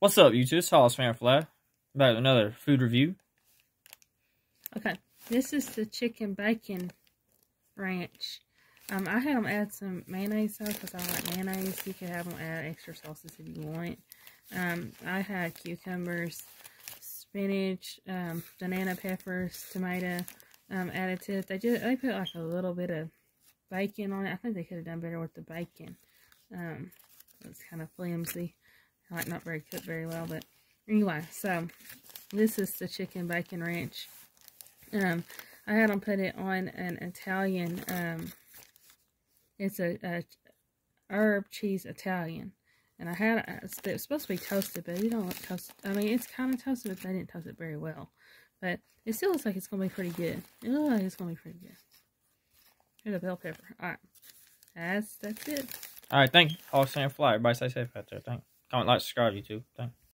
What's up, YouTube? It's Hogs Fan 4 Life. Back with another food review. Okay, this is the chicken bacon ranch. Um, I had them add some mayonnaise though because I like mayonnaise. You could have them add extra sauces if you want. Um, I had cucumbers, spinach, um, banana peppers, tomato um, added to it. They just they put like a little bit of bacon on it. I think they could have done better with the bacon. Um, it's kind of flimsy like not very cooked very well, but anyway, so this is the chicken bacon ranch. Um, I had them put it on an Italian, um, it's a, a herb cheese Italian. And I had, it was supposed to be toasted, but you don't look toasted. I mean, it's kind of toasted, but they didn't toast it very well. But it still looks like it's going to be pretty good. It looks like it's going to be pretty good. Here's a bell pepper. All right. That's, that's it. All right, thank you. Hogs Fan 4 Life. Everybody stay safe out there. Thank you. Comment, like, subscribe, YouTube. Thanks.